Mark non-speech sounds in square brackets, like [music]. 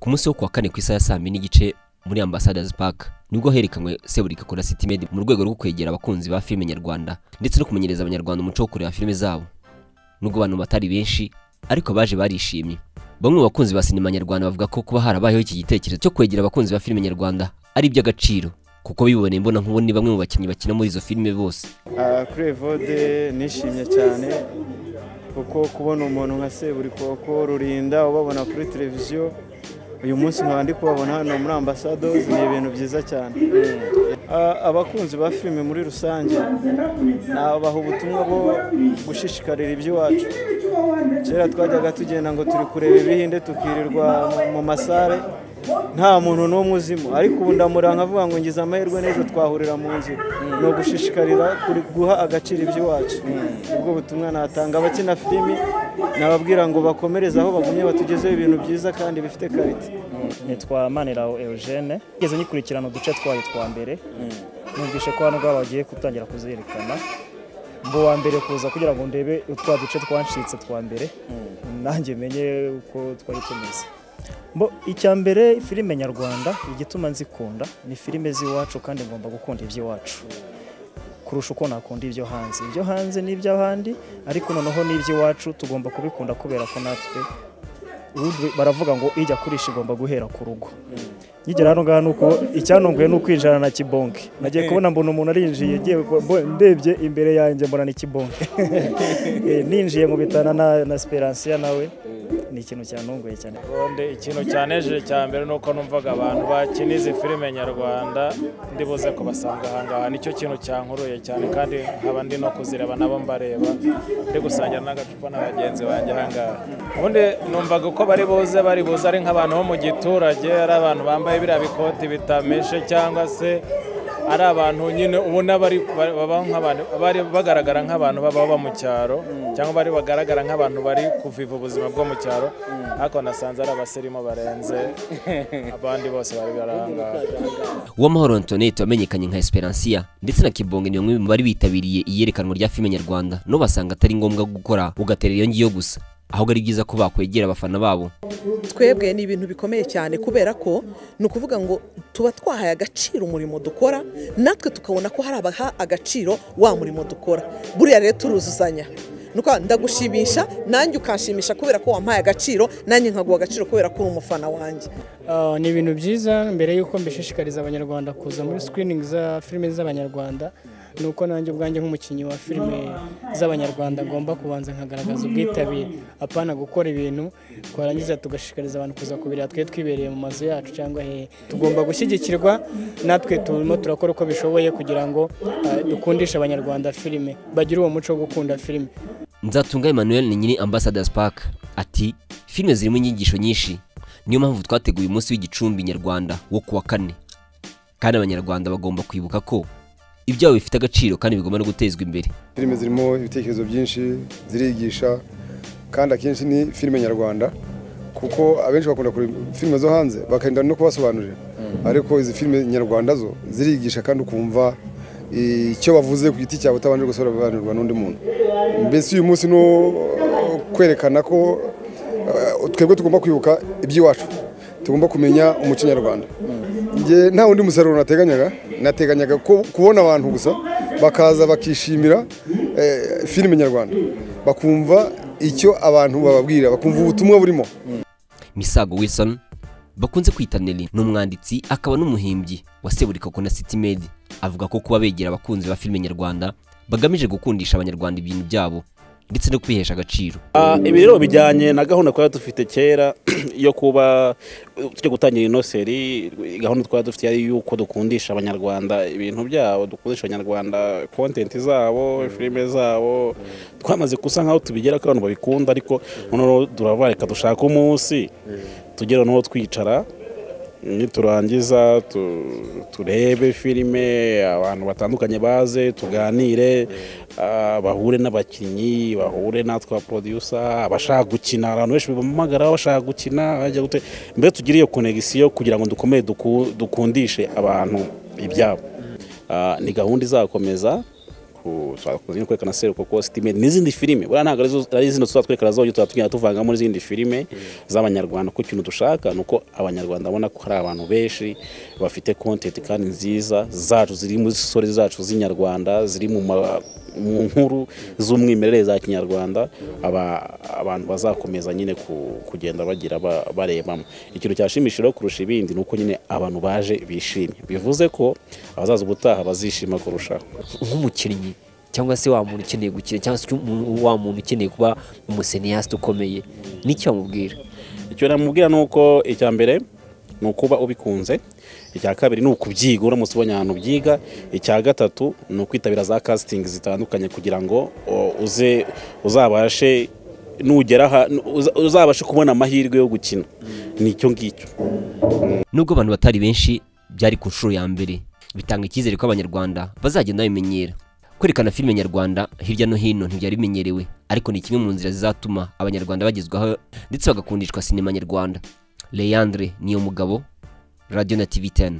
ku munsi wo kuwa kane ku isaha ya saa mbiri n'igice muri Ambassadors Park ni bwo herekanwe Seburika Kora City Med mu rwego rwo kwegera abakunzi ba filime nyarwanda ndetse no kumenyereza abanyarwanda umuco wo kureba filime zabo. Nubwo abantu batari benshi ariko baje barishimye. Bamwe mu bakunzi ba sinema nyarwanda bavuga ko kuba harabayeho iki gitekerezo cyo kwegera abakunzi ba filime nyarwanda ari iby'agaciro kuko biboneye imbona nkubone ni bamwe mu bakinnyi bakina muri izo filime bose. Ah, kuri evode nishimye cyane kuko kubona umuntu nka seburikoko rurinda ubabona kuri televiziyo. Uyu munsi nkaba ndi kubabona hano muri ambasadozi ni ibintu byiza cyane. Ah, abakunzi ba filime muri rusange nabaha ubutumwa bwo gushishikarira iby'iwacu. Kera twajyaga tugenda ngo turi kureba ibihinde tukirirwa mu masare nta muntu n'umwe uzimo. Ariko ubu ndamura nkavuga ngo ngize amahirwe n'ejo twahurira mu nzira ni ugushishikarira guha agaciro iby'iwacu. Ubwo butumwa natanga abakina filimi nababwira ngo bakomereze aho bagumye batugezeho ibintu byiza kandi bifite karite nitwa maniraho eugene. Ngeze nyikurikirana uduce twayo twa mbere. Numvishe ko hano ngaho bagiye gutangira kuzerekana. Mbo wa mbere kuza kugira ngo ndebe utwa duce twancitse twa mbere. Nanjye menye uko twari tumeze. Icya mbere filime nyarwanda igituma nzikunda ni filime z'iwacu kandi ngomba gukunda iby'iwacu. Kurusha uko nakunda ibyo hanze. Ibyo hanze ni iby'ahandi ariko noneho n'iby'iwacu tugomba kubikunda kubera ko natwe baravuga ngo ijya kurisha igomba guhera ku rugo. Nkigera hano ngaha nuko icyantunguye ni ukwinjirana na kibonke. Nagiye kubona mbona umuntu arinjiye ndebye imbere yanjye mbona ni kibonke. [laughs] Eh, ninjiye nkubitana na na Speransiya nawe. Ni ikintu cyantunguye cyane. Ikintu cyanejeje cya mbere ni uko numvaga abantu bakina izi filime nyarwanda ndibuze kubasanga aha ngaha ni cyo kintu cyankuruye cyane kandi nkaba ndi no kuzireba nabo mbareba. Ndi gusangira n'agacupa na bagenzi banjye aha ngaha ubundi numvaga uko bari buze bari buze. Ari nk'abantu bo mu giturage ari abantu bambaye biriya bikoti bitameshe cyangwa se ari abantu nyine ubona bari bagaragara nk'abantu baba mu cyaro cyangwa bari bagaragara nk'abantu bari kuviva ubuzima bwo mu cyaro. Ariko nasanze ari abasirimu barenze abandi bose bari ngaha uwamahoro antoinette wamenyekanye nka esperansiya ndetse na kibonge ni bamwe mu bari bitabiriye iyerekanwa rya filime nyarwanda. No basanga atari ngombwa gukora ugatera iyo ngiyo gusa. Ahubwo ari byiza ko bakwegera abafana babo. Twebwe ni ibintu bikomeye cyane kubera ko ni ukuvuga ngo tuba twahaye agaciro umurimo dukora natwe tukabona ko hari abaha agaciro wa murimo dukora. Buriya rero turuzuzanya. Ndagushimisha nanjye ukanshimisha kubera ko wampaye agaciro nanjye nkaguha agaciro kubera ko uri umufana wanjye. Ah, ni ibintu byiza mbere y'uko mbishishikariza abanyarwanda kuza muri screening za filime z'abanyarwanda. Ni uko nanjye ubwanjye nk'umukinnyi wa filime z'abanyarwanda ngomba kubanza nkagaragaza ubwitabire. Apana gukora ibintu twarangiza tugashishikariza abantu kuza kubireba twe twibereye mu mazu yacu cyangwa hehe tugomba gushyigikirwa natwe turimo turakora uko bishoboye kugira ngo ah, dukundishe abanyarwanda filime. Bagire uwo muco wo gukunda filime. Nzatunga emmanuel ni nyiri ambassadors park. Ati filime zirimo inyigisho nyinshi. Niyo mpamvu twateguye umunsi w'igicumbi nyarwanda wo kuwa kane. Kandi abanyarwanda bagomba kwibuka ko ibyabo bifite agaciro kandi bigomba no gutezwa imbere. Filime zirimo ibitekerezo byinshi zirigisha kandi akenshi ni filime nyarwanda kuko abenshi bakunda kureba filime zo hanze bakagenda no kubasobanurira. Ariko izi filime nyarwanda zo zirigisha kandi ukumva icyo bavuze ku giti cyawe utabanje gusobanurirwa n'undi muntu. Mbese uyu munsi uwo kwerekana ko eh, twebwe tugomba kwibuka iby'iwacu. Tugomba kumenya umuco nyarwanda. Njye nta wundi musaruro nateganyaga. Nateganyaga kubona abantu gusa bakaza bakishimira eh, filime nyarwanda. Bakumva icyo abantu bababwira bakumva ubutumwa burimo. Misago wilson bakunze kwita Nelly ni umwanditsi akaba n'umuhimbyi wa seburika kona city med avuga ko kuba begera abakunzi ba filime nyarwanda bagamije gukundisha abanyarwanda ibintu byabo. Ndetse no kwihesha agaciro. Ah, ibi rero bijyanye na gahunda twari dufite kera [clears throat] yo kuba tujya gutangira ino seri gahunda twari dufite yari yuko dukundisha abanyarwanda ibintu byabo dukundisha abanyarwanda kontenti zabo filime zabo. Twamaze gusa nkaho tubigera ko abantu babikunda ariko noneho turavuga reka dushake umunsi tugera noneho twicara niturangiza tu- turebe filime abantu batandukanye baze tuganire ah, bahure n'abakinnyi bahure natwe ba producer abashaka gukina abantu benshi bamuhamagara bashaka gukina bajya gute. Mbere tugire iyo konegisiyo kugira ngo dukomere duku- dukundishe abantu ibyabo. Ah, ni gahunda izakomeza kwerekana Serukoko City n'izindi filime buriya ntabwo ari zino tuzatwerekana zonyine tuba tugenda tuvangamo n'izindi filime z'abanyarwanda. Kuko ikintu dushaka ni uko abanyarwanda babona ko hari abantu benshi bafite content kandi nziza zacu ziri muri sori zacu z'inyarwanda ziri mu mu nkuru z'umwimerere za kinyarwanda aba- abantu bazakomeza nyine ku- kugenda bagira ba- barebamo ikintu cyashimishije kurusha ibindi ni uko nyine abantu baje bishimye. Bivuze ko abazaza ubutaha bazishima kurushaho. Nk'umukinnyi cyangwa se wa muntu ukeneye gukina cyangwa se wa muntu ukeneye kuba umuseniyasite ukomeye ni cyo wamubwira? Icyo namubwira ni uko icya mbere ni ukuba ubikunze icya kabiri ni ukubyiga uramutse ubonye ahantu byiga icya gatatu ni ukwitabira za kasitingi zitandukanye kugira ngo uze uzabashe nugera uzabashe kubona amahirwe yo gukina. Ni icyo ngicyo. Nubwo abantu batari benshi byari ku nshuro ya mbere bitanga icyizere ko abanyarwanda bazagenda babimenyera. Kwerekana filime nyarwanda hirya no hino ntibyari bimenyerewe ariko ni kimwe mu nzira zizatuma abanyarwanda bagezwaho ndetse bagakundishwa sinema nyarwanda. Leandre niyo mugabo radio na TV 10